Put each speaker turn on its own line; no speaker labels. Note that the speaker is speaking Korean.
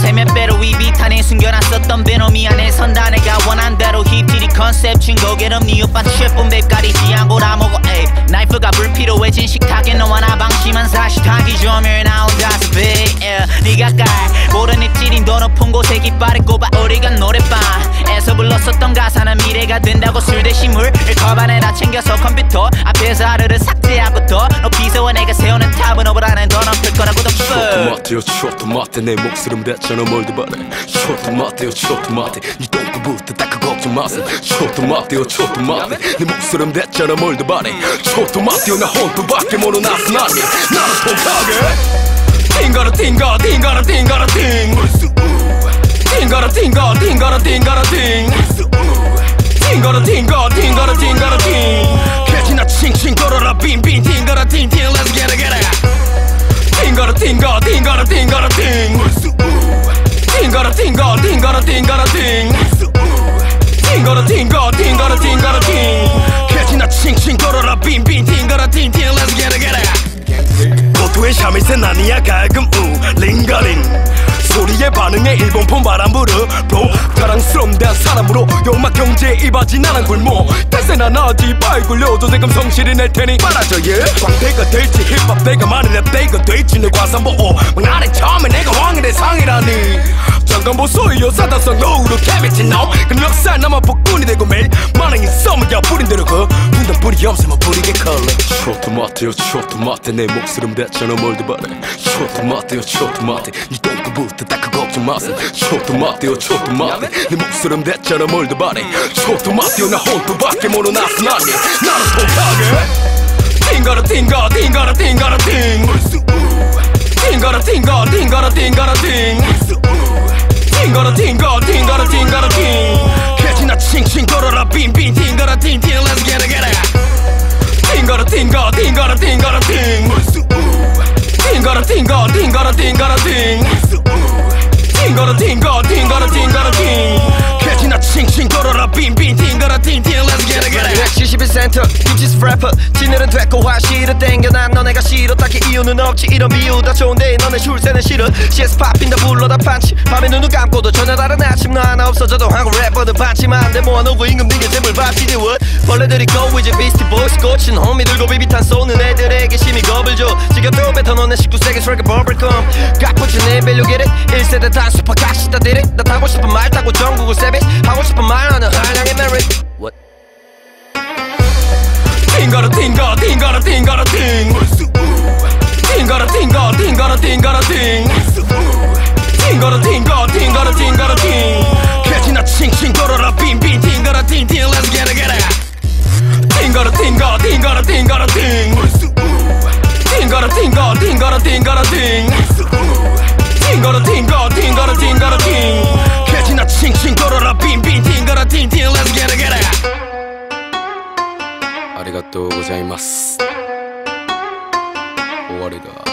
세몇 배로 위비탄에 숨겨놨었던 베놈이 안에 선다 내가 원한 대로 힙티리 컨셉 친 고개름 네 오빠 쉐폰 백가리지 다 먹어 에이 나이프가 불필요해진 식탁에 너와 나 방심한 사실 타기 조멸 나온 다섯 배 yeah. 네가 깔 모르는 찌린 더 높은 곳에 깃발을 꼽아 우리가 노래방에서 불렀었던 가사는 미래가 된다고 술 대신 물을 컵 안에다 챙겨서 컴퓨터 앞에서 하루를 삭제하고 더 높이 세워 내가 세우는 탑은 오버라는 더 넘을 거라고 더
초토마테요 초토마테 내 목소름 대처럼 멀더 바래. 초토마테요 초토마테 네 똥구부터 닦아 걱정 마세요. 초토마테요 초토마테 내 목소름 대처럼 멀더 바래. 초토마테요 나 혼돈밖에 모르는 나스 나니. 나는 통하게. 띵가라 띵가 띵가라 띵가라 띵. 띵가라 띵가 띵가라 띵가라 띵. 띵가라 띵가 띵가라 띵가라 띵. 개지나 칭칭 걸어라. 빙빙 띵가라 띵띵. Let's get it 띵가 띵가라 띵가라 띵. 띵가라 띵가 띵가라 띵가라 띵. 띵가라 띵가 띵가라 띵가라 띵. 개지나 칭칭 걸어라 빙빙 띵가라 띵띵. Let's get it get it. 고토의 샤미센 아니야 갈금 우 링가링. 소리에 반응해 일본 폰 바람 부르 로 자랑스럽다 사람으로 요막 경제에 이바지 나랑 굶어 대 세나 나지 빠이 굴려도 대금 성실히 낼 테니 빨아줘 예? 광대가 될지 힙합 대가 많이 랩대가 될지 내 과산 보고 막나래 처음에 내가 왕이 될 상이라니. 잠깐 보소요 사다성 노후로 캐비치 나오 그 멱살 남아 복분이 되고 매일 만행이 썸이야 뿌린 대로 그 없으면 뿌리게 컬러. 초토마테요 초토마테 내 목소름 대처럼 멀더 바래? 초토마테요 초토마테 이 똥구부터 닦아 걱정 마세요 초토마테요 초토마테 내 목소름 대처럼 멀더 바래? 초토마테요 나 혼돈밖에 모르는 나스 나니 나는 통하게. 띵가라 띵가 띵가라 띵가라 띵. 띵가라 띵가 띵가라 띵가라 띵. 띵가라 띵가 띵가라 띵가라 띵. 개지나 칭칭 걸어라. 빙빙 띵가라 띵띵. Let's get it get it 띵가라 띵가 띵가라 띵가라 띵. 띵가라 띵가 띵가라 띵가라 띵. 띵가라 띵가 띵가라 띵가라 띵. 개지나 칭칭 걸어라 빙빙 띵가라 띵띵
센터 김치스 래퍼 진열은 됐고 화실은 땡겨. 난 너네가 싫어. 딱히 이유는 없지. 이런 비유 다 좋은데 너네 출세는 싫어 CS 팝핀다 불러 다 판치. 밤에 눈을 감고도 전혀 다른 아침 너 하나 없어져도 한국 래퍼들 반치만 내 모아놓고 임금 빙계 재물 밥시디 워 벌레들이 go 이제 비스티 보이스 꽂힌 호미들고 비비탄 쏘는 애들에게 심히 겁을 줘. 지겹도 뱉어 너네. 19세기 스트레이크 버블컴 깍붙인 내 밸류 get it. 1세대 단수파 각시다 디릭 나 타고 싶은 말 타고 전국을 세비 하고 싶은 말 하는 한량의 merit. What?
띵가 띵가라 띵가라 띵. 띵가라 띵가 띵가라 띵가라 띵. 띵가라 띵가 띵가라 띵가라 띵. 개지나 칭칭 걸어라 빙빙 띵가라 띵띵 let's get it get it. 띵가라 띵가 띵가라 띵가라 띵. 띵가라 띵가 띵가라 띵가 ます。終わりだ。